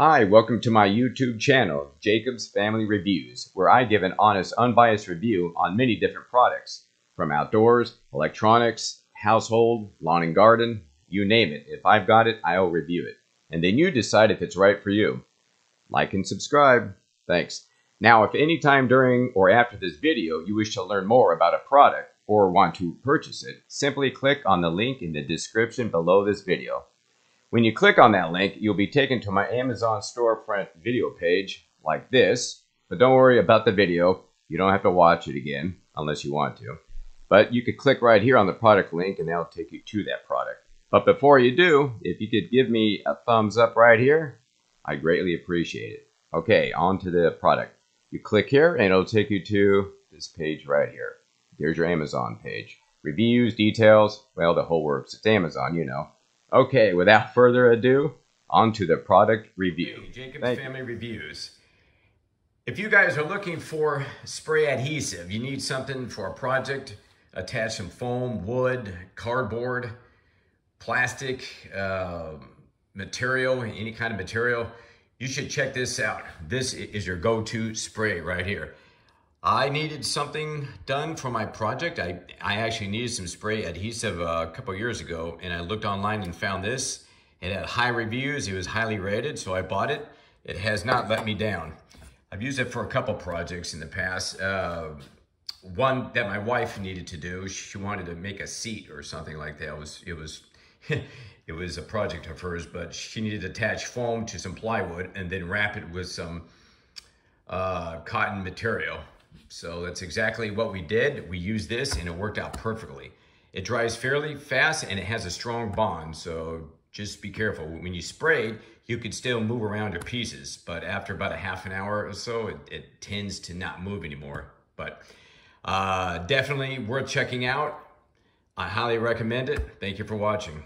Hi, welcome to my YouTube channel, Jacob's Family Reviews, where I give an honest, unbiased review on many different products, from outdoors, electronics, household, lawn and garden, you name it. If I've got it, I'll review it. And then you decide if it's right for you. Like and subscribe. Thanks. Now, if any time during or after this video you wish to learn more about a product or want to purchase it, simply click on the link in the description below this video. When you click on that link, you'll be taken to my Amazon storefront video page like this. But don't worry about the video. You don't have to watch it again unless you want to. But you could click right here on the product link and that'll take you to that product. But before you do, if you could give me a thumbs up right here, I greatly appreciate it. Okay, on to the product. You click here and it'll take you to this page right here. There's your Amazon page. Reviews, details, well, the whole works. It's Amazon, you know. Okay, without further ado, on to the product review. Hey, Jacob's Thank Family you. Reviews. If you guys are looking for spray adhesive, you need something for a project, attach some foam, wood, cardboard, plastic, uh, material, any kind of material, you should check this out. This is your go-to spray right here. I needed something done for my project. I, I actually needed some spray adhesive a couple years ago and I looked online and found this. It had high reviews, it was highly rated, so I bought it. It has not let me down. I've used it for a couple projects in the past. Uh, one that my wife needed to do, she wanted to make a seat or something like that. It was, it was, it was a project of hers, but she needed to attach foam to some plywood and then wrap it with some uh, cotton material. So that's exactly what we did. We used this and it worked out perfectly. It dries fairly fast and it has a strong bond. So just be careful. When you sprayed, you could still move around your pieces, but after about a half an hour or so, it, it tends to not move anymore. But uh, definitely worth checking out. I highly recommend it. Thank you for watching.